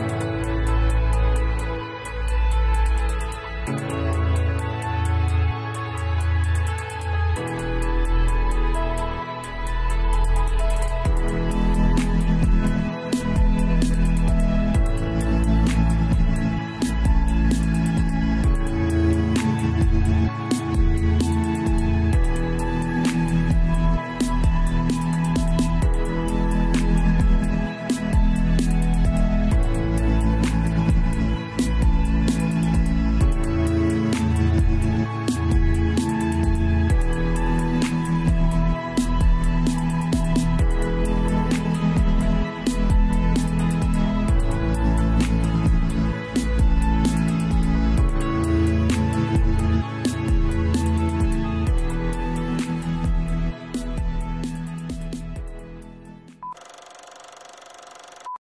Bye.